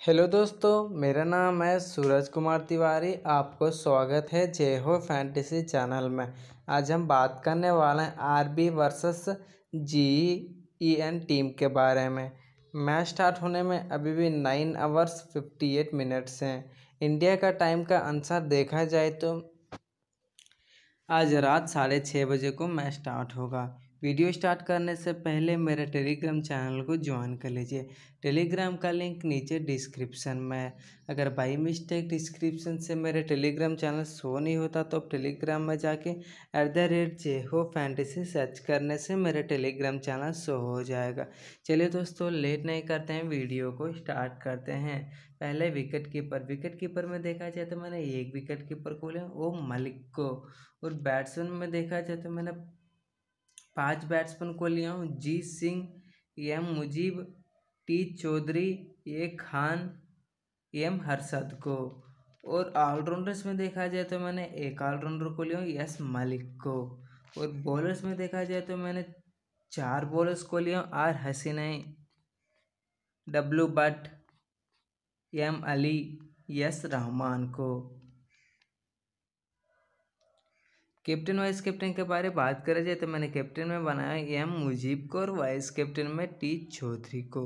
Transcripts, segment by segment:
Hello दोस्तों, मेरा नाम है सूरज कुमार तिवारी। आपको स्वागत है जय हो फैंटेसी चैनल में। आज हम बात करने वाले हैं RB versus G N team के बारे में। मैच स्टार्ट होने में अभी भी nine hours fifty eight minutes हैं। इंडिया का टाइम का अनुसार देखा जाए तो आज रात साढ़े छः बजे को मैच स्टार्ट होगा। वीडियो स्टार्ट करने से पहले मेरे टेलीग्राम चैनल को ज्वाइन कर लीजिए। टेलीग्राम का लिंक नीचे डिस्क्रिप्शन में है। अगर बाई मिस्टेक डिस्क्रिप्शन से मेरे टेलीग्राम चैनल शो नहीं होता तो आप टेलीग्राम में जाके एट द रेट जे हो फैंटेसी सर्च करने से मेरे टेलीग्राम चैनल शो हो जाएगा। चलिए दोस्तों, लेट नहीं करते हैं, वीडियो को स्टार्ट करते हैं। पहले विकेट कीपर विकेट कीपर में देखा जाए तो मैंने एक विकेट कीपर को लिया, वो मलिक को। और बैट्समैन में देखा जाए तो मैंने पाँच बैट्समैन को लिया हूँ G Singh, M Mujeeb, T Chaudhary, A Khan, M Harshad को। और ऑलराउंडर्स में देखा जाए तो मैंने एक ऑलराउंडर को लिया हूँ यस मलिक को। और बॉलर्स में देखा जाए तो मैंने चार बॉलर्स को लिया हूँ, R Hasinai, W Butt, M Ali S Rahman को। कैप्टन वाइस कैप्टन के बारे में बात करा जाए तो मैंने कैप्टन में बनाया एम मुजीब को और वाइस कैप्टन में टी चौधरी को।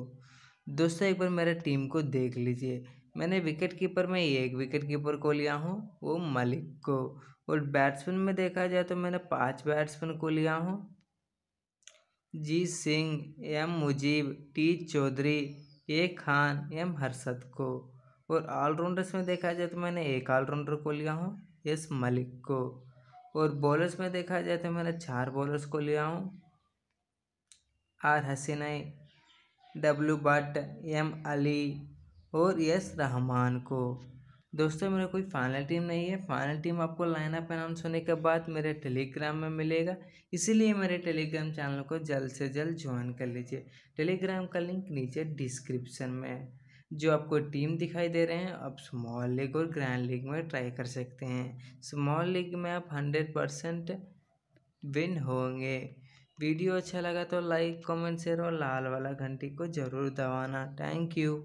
दोस्तों, एक बार मेरे टीम को देख लीजिए। मैंने विकेट कीपर में एक विकेट कीपर को लिया हूँ, वो मलिक को। और बैट्समैन में देखा जाए तो मैंने पाँच बैट्समैन को लिया हूँ। G Singh, M Mujeeb, T Chaudhary, A Khan, M Harshad को। और ऑलराउंडर्स में देखा जाए तो मैंने एक ऑलराउंडर को लिया हूँ, एस मलिक को। और बॉलर्स में देखा जाए तो मैंने चार बॉलर्स को लिया हूँ। R Hasinai, W Butt, M Ali और यस रहमान को। दोस्तों, मेरा कोई फाइनल टीम नहीं है। फाइनल टीम आपको लाइनअप अनाउंस होने के बाद मेरे टेलीग्राम में मिलेगा। इसीलिए मेरे टेलीग्राम चैनल को जल्द से जल्द ज्वाइन कर लीजिए। टेलीग्राम का लिंक नीचे डिस्क्रिप्शन में है। जो आपको टीम दिखाई दे रहे हैं, आप स्मॉल लीग और ग्रैंड लीग में ट्राई कर सकते हैं। स्मॉल लीग में आप हंड्रेड परसेंट विन होंगे। वीडियो अच्छा लगा तो लाइक, कमेंट, शेयर और लाल वाला घंटी को ज़रूर दबाना। Thank you.